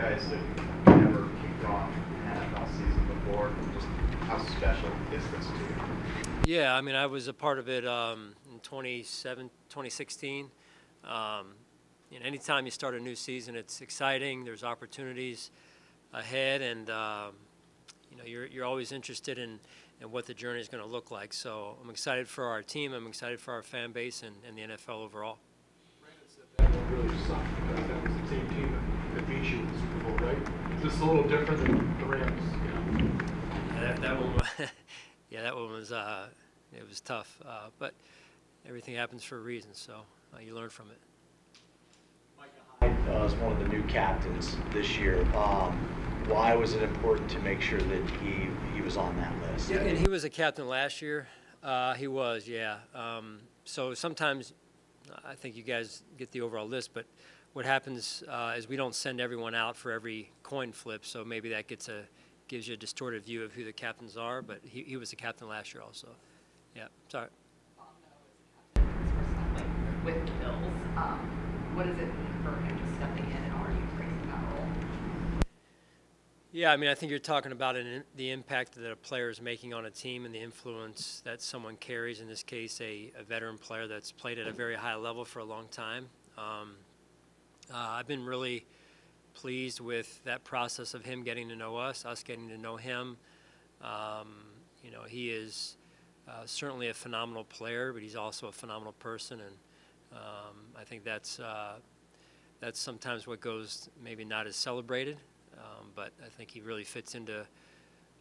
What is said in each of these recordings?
guys have never kicked off an NFL season before. Just how special is this to you? Yeah, I mean, I was a part of it um, in 2016. Um, and anytime you start a new season, it's exciting. There's opportunities ahead, and um, you know, you're you're always interested in, in what the journey is going to look like. So I'm excited for our team. I'm excited for our fan base and, and the NFL overall. Right? Is this a little different than the Rams? Yeah. Yeah, that, that one, yeah, that one was uh, it was tough, uh, but everything happens for a reason. So uh, you learn from it. Hyde uh, is one of the new captains this year. Um, why was it important to make sure that he, he was on that list? Yeah, and he was a captain last year. Uh, he was, yeah. Um, so sometimes I think you guys get the overall list, but what happens uh, is we don't send everyone out for every coin flip, so maybe that gets a gives you a distorted view of who the captains are. But he, he was a captain last year also. Yeah, sorry. with the Bills. Um, what does it mean for him just stepping in and already embracing that role? Yeah, I mean, I think you're talking about an, the impact that a player is making on a team and the influence that someone carries. In this case, a, a veteran player that's played at a very high level for a long time. Um, uh, I've been really pleased with that process of him getting to know us, us getting to know him. Um, you know, he is uh, certainly a phenomenal player, but he's also a phenomenal person, and um, I think that's uh, that's sometimes what goes maybe not as celebrated. Um, but I think he really fits into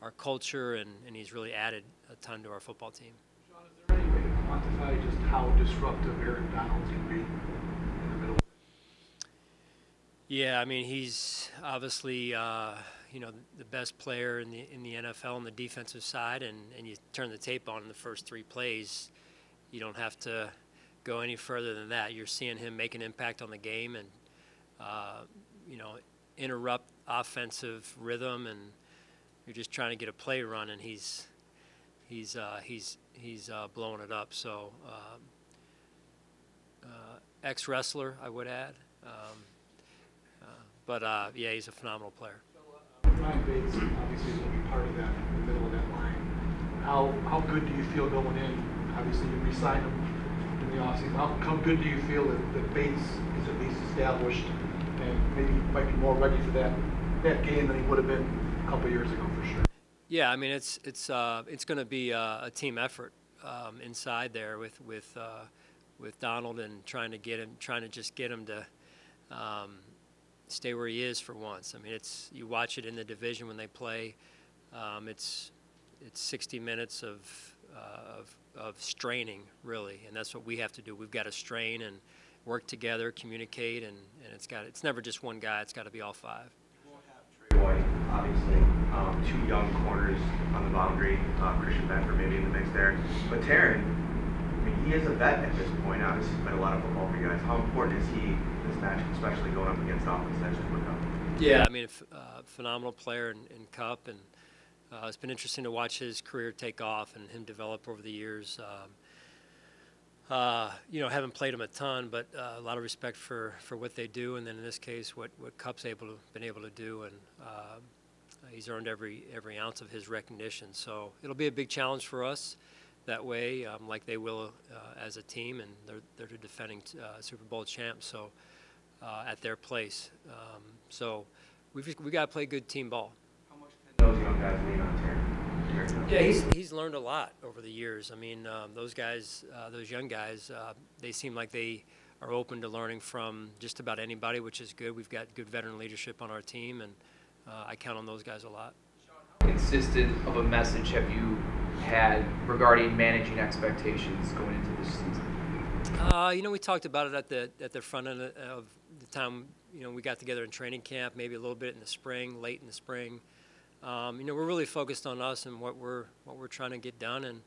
our culture, and, and he's really added a ton to our football team. Is there any way to quantify just how disruptive Aaron Donald can be? Yeah, I mean he's obviously uh, you know the best player in the in the NFL on the defensive side, and, and you turn the tape on in the first three plays, you don't have to go any further than that. You're seeing him make an impact on the game, and uh, you know interrupt offensive rhythm, and you're just trying to get a play run, and he's he's uh, he's he's uh, blowing it up. So um, uh, ex wrestler, I would add. Um, but uh, yeah, he's a phenomenal player. Ryan Bates obviously is going to be part of that in the middle of that line. How how good do you feel going in? Obviously, you re-signed him in the offseason. How, how good do you feel that, that Bates is at least established and maybe might be more ready for that that game than he would have been a couple years ago for sure? Yeah, I mean it's it's uh, it's going to be a, a team effort um, inside there with with uh, with Donald and trying to get him trying to just get him to um, stay where he is for once. I mean it's you watch it in the division when they play. Um, it's it's 60 minutes of, uh, of of straining really, and that's what we have to do. We've got to strain and work together, communicate, and, and it's got it's never just one guy. It's got to be all five. Obviously, um, two young corners on the boundary. Uh, Christian Benford maybe in the mix there, but Taron, I mean, he is a vet at this point. Obviously, he's played a lot of football for you guys. How important is he this match, especially going up against offense that's Cooper Kupp? Yeah, I mean, a uh, phenomenal player in, in Cup, and uh, it's been interesting to watch his career take off and him develop over the years. Um, uh, you know, haven't played him a ton, but uh, a lot of respect for, for what they do, and then in this case, what, what Kupp's able to been able to do, and uh, he's earned every every ounce of his recognition. So it'll be a big challenge for us that way, um, like they will uh, as a team, and they're they're the defending uh, Super Bowl champs, so uh, at their place. Um, so we've just, we got to play good team ball. How much can those young guys lean on? Taron? Yeah, he's, he's learned a lot over the years. I mean, um, those guys, uh, those young guys, uh, they seem like they are open to learning from just about anybody, which is good. We've got good veteran leadership on our team, and uh, I count on those guys a lot. consistent of a message have you had regarding managing expectations going into this season? Uh, you know, we talked about it at the at the front end of the time. You know, we got together in training camp, maybe a little bit in the spring, late in the spring. Um, you know, we're really focused on us and what we're what we're trying to get done, and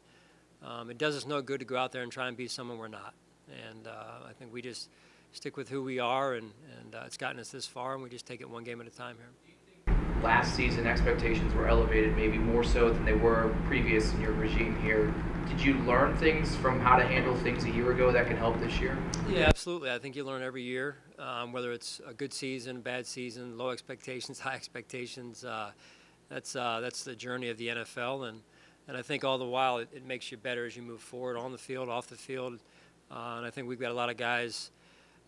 um, it does us no good to go out there and try and be someone we're not. And uh, I think we just stick with who we are, and and uh, it's gotten us this far, and we just take it one game at a time here. Last season, expectations were elevated, maybe more so than they were previous in your regime here. Did you learn things from how to handle things a year ago that can help this year? Yeah, absolutely. I think you learn every year. Um, whether it's a good season, bad season, low expectations, high expectations. Uh, that's uh, that's the journey of the NFL, and and I think all the while it, it makes you better as you move forward on the field, off the field, uh, and I think we've got a lot of guys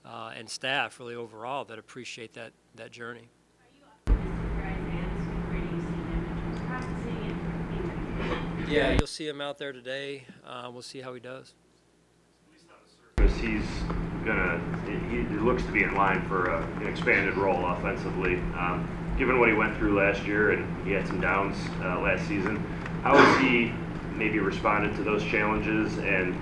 uh, and staff really overall that appreciate that that journey. Yeah, you'll see him out there today. Uh, we'll see how he does. Gonna, he, he looks to be in line for a, an expanded role offensively. Um, given what he went through last year and he had some downs uh, last season, how has he maybe responded to those challenges and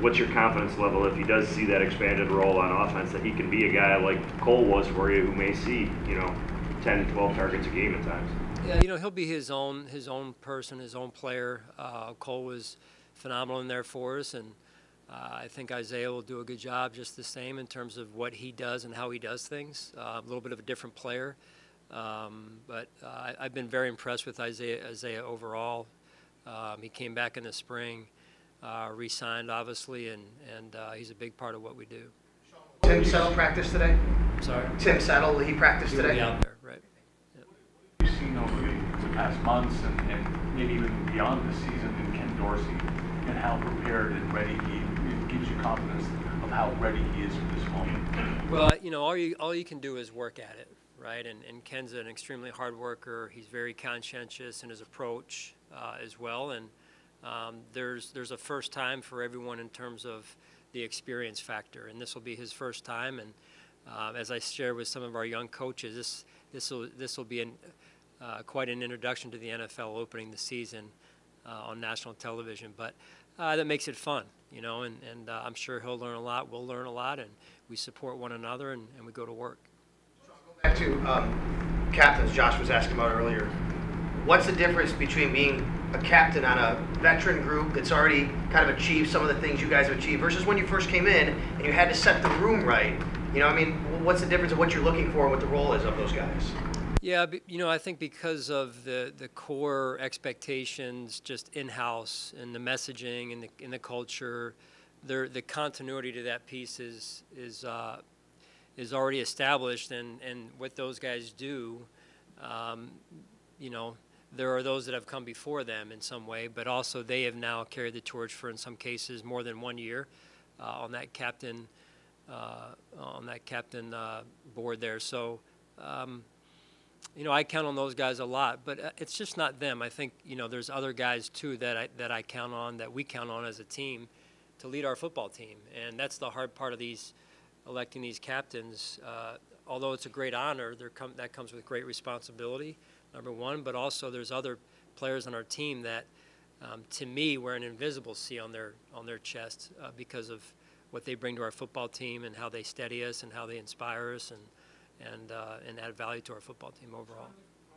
what's your confidence level if he does see that expanded role on offense that he can be a guy like Cole was for you who may see, you know, 10, 12 targets a game at times? Yeah, you know he'll be his own his own person, his own player. Uh, Cole was phenomenal in there for us, and uh, I think Isaiah will do a good job just the same in terms of what he does and how he does things. Uh, a little bit of a different player, um, but uh, I, I've been very impressed with Isaiah Isaiah overall. Um, he came back in the spring, uh, re-signed obviously, and and uh, he's a big part of what we do. Tim Settle practiced today? Sorry, Tim Settle, he practiced he will today? out there, right? You've seen over the the past months and, and maybe even beyond the season in Ken Dorsey and how prepared and ready he, it gives you confidence of how ready he is for this moment. Well, you know, all you all you can do is work at it, right? And, and Ken's an extremely hard worker. He's very conscientious in his approach uh, as well. And um, there's there's a first time for everyone in terms of the experience factor, and this will be his first time. And uh, as I shared with some of our young coaches, this this will this will be an, uh, quite an introduction to the NFL opening the season uh, on national television. But uh, that makes it fun, you know, and, and uh, I'm sure he'll learn a lot. We'll learn a lot, and we support one another, and, and we go to work. Back to um, captains, Josh was asking about earlier. What's the difference between being a captain on a veteran group that's already kind of achieved some of the things you guys have achieved versus when you first came in and you had to set the room right? You know, I mean, what's the difference of what you're looking for and what the role is of those guys? Yeah, you know, I think because of the, the core expectations just in-house and the messaging and the, and the culture, there, the continuity to that piece is, is, uh, is already established and, and what those guys do, um, you know, there are those that have come before them in some way, but also they have now carried the torch for, in some cases, more than one year uh, on that captain, uh, on that captain uh, board there. So, um, you know, I count on those guys a lot, but uh, it's just not them. I think you know, there's other guys too that I that I count on, that we count on as a team, to lead our football team, and that's the hard part of these electing these captains. Uh, although it's a great honor, there that comes with great responsibility. Number one, but also there's other players on our team that, um, to me, wear an invisible C on their on their chest uh, because of what they bring to our football team and how they steady us and how they inspire us and and uh, and add value to our football team overall.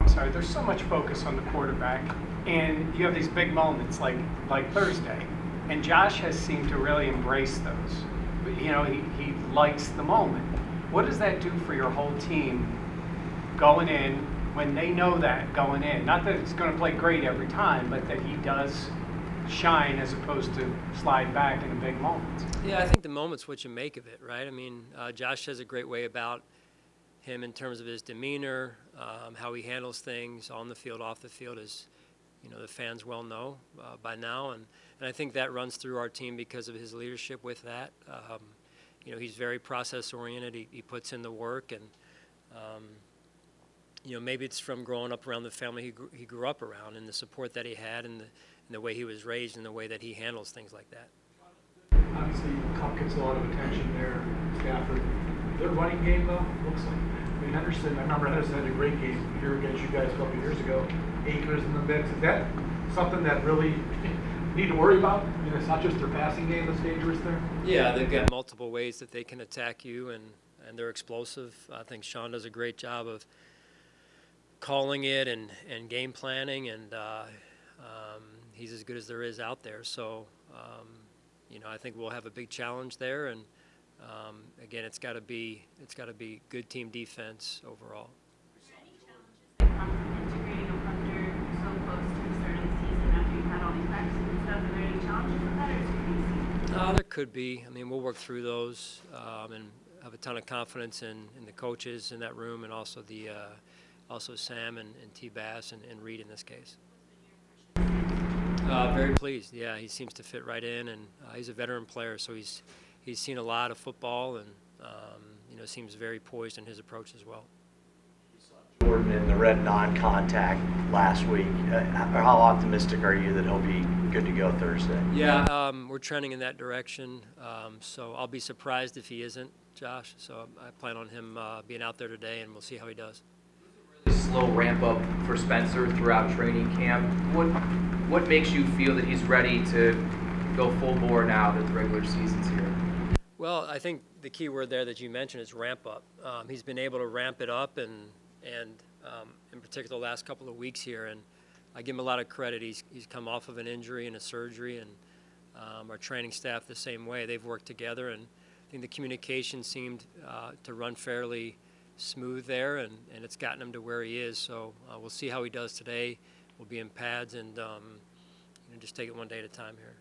Sorry, there's so much focus on the quarterback, and you have these big moments like like Thursday, and Josh has seemed to really embrace those. But, You know, he, he likes the moment. What does that do for your whole team going in when they know that going in? Not that it's going to play great every time, but that he does shine as opposed to slide back in the big moments. Yeah, I think the moment's what you make of it, right? I mean, uh, Josh has a great way about him in terms of his demeanor, um, how he handles things on the field, off the field, as you know the fans well know uh, by now, and and I think that runs through our team because of his leadership with that. Um, you know, he's very process oriented. He, he puts in the work, and um, you know maybe it's from growing up around the family he grew, he grew up around, and the support that he had, and the and the way he was raised, and the way that he handles things like that. Obviously, Kupp gets a lot of attention there, Stafford. Their running game, though, looks like, I mean, Henderson, I remember Henderson had a great game here against you guys a couple of years ago. Akers in the mix. Is that something that really need to worry about? I mean, it's not just their passing game that's dangerous there? Yeah, they've got multiple ways that they can attack you, and, and they're explosive. I think Sean does a great job of calling it and, and game planning, and uh, um, he's as good as there is out there. So, um, you know, I think we'll have a big challenge there, and um, again, it's got to be it's got to be good team defense overall. integrating a punter so close to the start of the season after you've had all these practices and stuff? Are there any challenges with that, or is it pretty easy? Uh, there could be. I mean, we'll work through those, um, and have a ton of confidence in, in the coaches in that room and also the uh, also Sam and, and T. Bass and, and Reid in this case. Uh, very pleased. Yeah, he seems to fit right in, and uh, he's a veteran player, so he's he's seen a lot of football, and um, you know seems very poised in his approach as well. Jordan in the red non-contact last week. Uh, How optimistic are you that he'll be good to go Thursday? Yeah, um, we're trending in that direction, um, so I'll be surprised if he isn't, Josh. So I plan on him uh, being out there today, and we'll see how he does. Slow ramp up for Spencer throughout training camp. What what makes you feel that he's ready to go full bore now that the regular season's here? Well, I think the key word there that you mentioned is ramp up. Um, he's been able to ramp it up, and and um, in particular the last couple of weeks here, and I give him a lot of credit. He's he's come off of an injury and a surgery, and um, our training staff the same way. They've worked together, and I think the communication seemed uh, to run fairly smooth there, and, and it's gotten him to where he is. So uh, we'll see how he does today. We'll be in pads and um, you know, just take it one day at a time here.